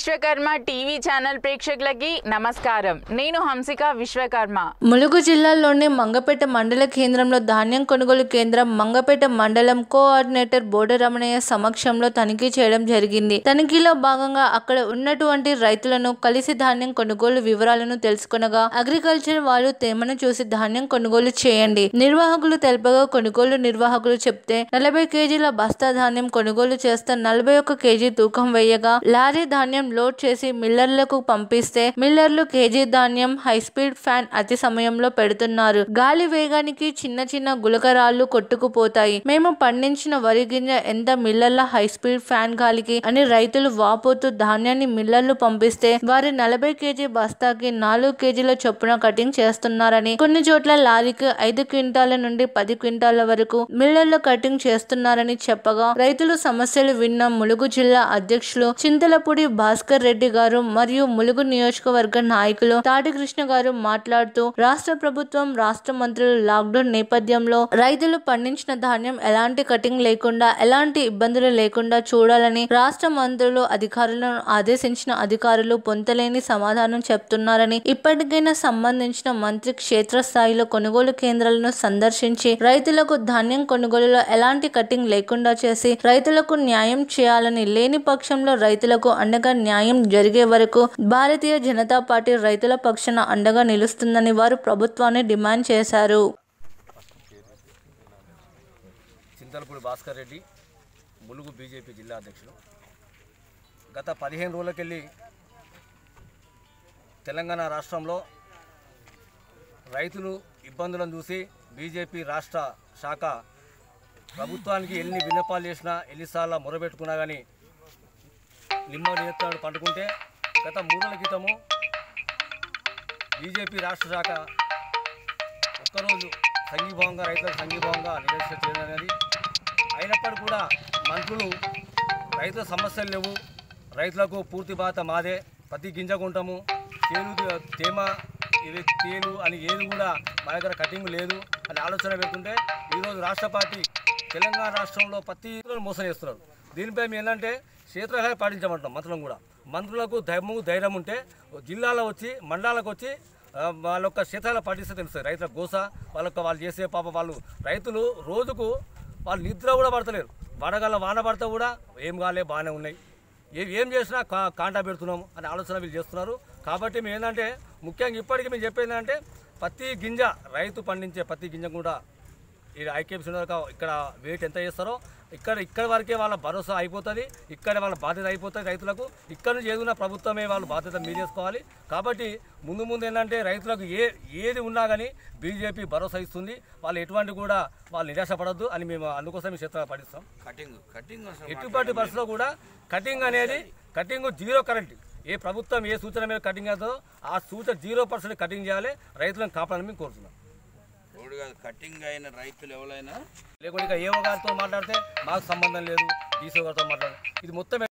Vishwakarma TV channel ప్రేక్షకులకి నమస్కారం. నేను హంసిక విశ్వకర్మ. ములుగు జిల్లాలోని మంగపేట మండల కేంద్రంలో ధాన్యం కొనుగోలు కేంద్రం మంగపేట మండలం కోఆర్డినేటర్ బోడ రమణయ్య సమక్షంలో తనిఖీ చేయడం జరిగింది. తనిఖీలో భాగంగా అక్కడ ఉన్నటువంటి రైతులను కలిసి ధాన్యం కొనుగోలు వివరాలను తెలుసుకొనగా అగ్రికల్చర్ వాళ్ళు తేమను చూసి ధాన్యం కొనుగోలు చేయండి. నిర్వాహకులు తెలుపగా కొనుగోలు నిర్వాహకులు చెప్తే నలభై కేజీల బస్తా ధాన్యం కొనుగోలు చేస్తే నలభై ఒక్క కేజీ తూకం వేయగా లారీ ధాన్యం లోడ్ చేసి మిల్లర్లకు పంపిస్తే మిల్లర్లు కేజీ ధాన్యం హై స్పీడ్ ఫ్యాన్ అతి సమయంలో పెడుతున్నారు. గాలి వేగానికి చిన్న చిన్న గులకరాళ్ళు కొట్టుకుపోతాయి. మేము పండించిన వరి గింజ ఎంత మిల్లర్ల హై స్పీడ్ ఫ్యాన్ గాలికి అని రైతులు వాపోతూ ధాన్యాన్ని మిల్లర్లు పంపిస్తే వారి నలభై కేజీ బస్తాకి నాలుగు కేజీల చొప్పున కటింగ్ చేస్తున్నారని కొన్ని చోట్ల లారీకి ఐదు క్వింటాల నుండి పది క్వింటాల వరకు మిల్లర్లు కటింగ్ చేస్తున్నారని చెప్పగా రైతులు సమస్యలు విన్న ములుగు జిల్లా అధ్యక్షులు చింతలపూడి భాస్కర్ రెడ్డి గారు మరియు ములుగు నియోజకవర్గ నాయకులు తాటి కృష్ణ గారు మాట్లాడుతూ రాష్ట్ర ప్రభుత్వం రాష్ట్ర మంత్రులు లాక్డౌన్ నేపథ్యంలో రైతులు పండించిన ధాన్యం ఎలాంటి కటింగ్ లేకుండా ఎలాంటి ఇబ్బందులు లేకుండా చూడాలని రాష్ట్ర మంత్రులు అధికారులను ఆదేశించిన అధికారులు పొంతలేని సమాధానం చెప్తున్నారని ఇప్పటికైనా సంబంధించిన మంత్రి క్షేత్రస్థాయిలో కొనుగోలు కేంద్రాలను సందర్శించి రైతులకు ధాన్యం కొనుగోలులో ఎలాంటి కటింగ్ లేకుండా చేసి రైతులకు న్యాయం చేయాలని లేని పక్షంలో రైతులకు అండగా న్యాయం జరిగే వరకు భారతీయ జనతా పార్టీ రైతుల పక్షాన అండగా నిలుస్తుందని వారు ప్రభుత్వాన్ని డిమాండ్ చేశారు. చింతలపూడి భాస్కర్ రెడ్డి ములుగు బీజేపీ జిల్లా అధ్యక్షులు. గత పదిహేను రోజులకెళ్ళి తెలంగాణ రాష్ట్రంలో రైతులు ఇబ్బందులను చూసి బీజేపీ రాష్ట్ర శాఖ ప్రభుత్వానికి ఎన్ని విన్నపాలు చేసినా ఎన్నిసార్లు మొరబెట్టుకున్నా కానీ నిమ్మ పండుకుంటే గత మూడేళ్ళ క్రితము బీజేపీ రాష్ట్ర శాఖ ఒక్కరోజు సంఘీభావంగా రైతులకు సంఘీభావంగా నిరక్ష అనేది అయినప్పటికీ కూడా మంత్రులు రైతుల సమస్యలు లేవు. రైతులకు పూర్తి బాధ మాదే. ప్రతి గింజ కొంటాము తేలు తేమ ఇది తేలు అని ఏది కూడా మా దగ్గర కటింగ్ లేదు అని ఆలోచన పెడుతుంటే ఈరోజు రాష్ట్ర పార్టీ తెలంగాణ రాష్ట్రంలో ప్రతి మోసం చేస్తున్నారు. దీనిపై మేము ఏంటంటే క్షేత్రస్థాయి పాటించమంటాం మంత్రులను కూడా. మంత్రులకు ధైర్యము ధైర్యం ఉంటే జిల్లాలో వచ్చి మండలాలకు వచ్చి వాళ్ళ యొక్క క్షేత్రాలు పాటిస్తే తెలుస్తుంది. రైతుల గోస వాళ్ళ వాళ్ళు చేసే పాప వాళ్ళు. రైతులు రోజుకు వాళ్ళు నిద్ర కూడా పడతలేరు. వడగల వాన పడితే కూడా ఏం కాలే బాగానే ఉన్నాయి. ఏ ఏం చేసినా కా కాంటా పెడుతున్నాము అనే ఆలోచన వీళ్ళు చేస్తున్నారు. కాబట్టి మేము ఏంటంటే ముఖ్యంగా ఇప్పటికీ మేము చెప్పేది ఏంటంటే ప్రతి గింజ రైతు పండించే ప్రతి గింజ కూడా ఈ ఇక్కడ వెయిట్ ఎంత చేస్తారో ఇక్కడ ఇక్కడ వరకే వాళ్ళ భరోసా అయిపోతుంది ఇక్కడ వాళ్ళ బాధ్యత అయిపోతుంది రైతులకు. ఇక్కడ నుంచి ఏదున్నా ప్రభుత్వమే వాళ్ళు బాధ్యత మీరు చేసుకోవాలి. కాబట్టి ముందు ముందు ఏంటంటే రైతులకు ఏ ఏది ఉన్నా కానీ బీజేపీ భరోసా ఇస్తుంది. వాళ్ళు ఎటువంటి కూడా వాళ్ళు నిరాశపడద్దు అని మేము అందుకోసం క్షేత్రాలు పడిస్తాం. కటింగ్ కటింగ్ ఎటువంటి పరిస్థితిలో కూడా కటింగ్ అనేది కటింగ్ జీరో కరెంట్. ఏ ప్రభుత్వం ఏ సూచన మీద కటింగ్ అవుతుందో ఆ సూచన జీరో పర్సెంట్ కటింగ్ చేయాలి. రైతులను కాపాడాలని మేము కోరుతున్నాం. రోడ్డు కాదు కటింగ్ అయిన రైతులు ఎవరైనా లేకుంటే ఏమో గారితో మాట్లాడితే మాకు సంబంధం లేదు ఈసో గారితో మాట్లాడాలి ఇది మొత్తం